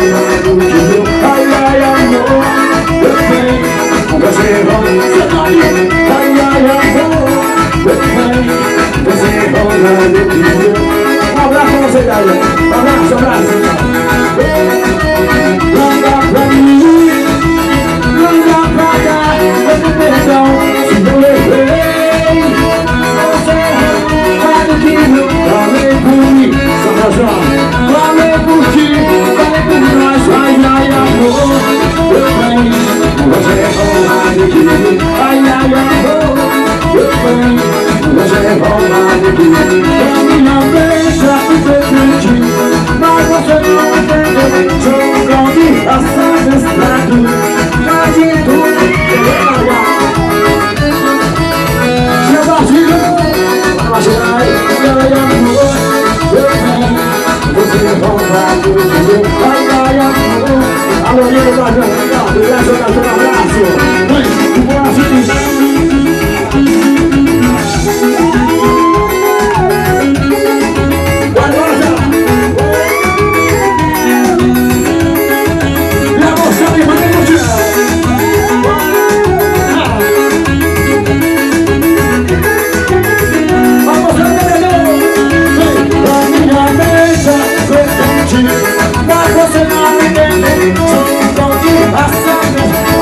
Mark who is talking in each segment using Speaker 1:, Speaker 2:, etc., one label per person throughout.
Speaker 1: Você Ai, ai, amor Eu sei Você roubando Ai, ai, amor Eu sei Você roubando de mim Um abraço pra você, Daí Um abraço, um abraço venho, você é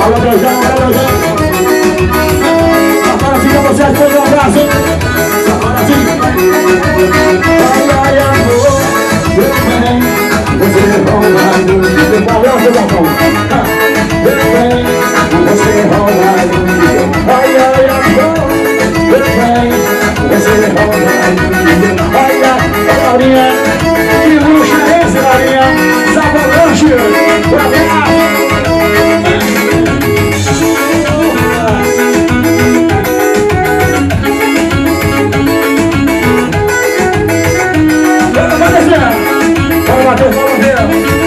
Speaker 1: Alô, Brajão, alô, Brajão Agora fica você, depois um abraço Agora fica Ai, ai, amor Eu venho Você é roubado Valeu, meu amor Vamos ver.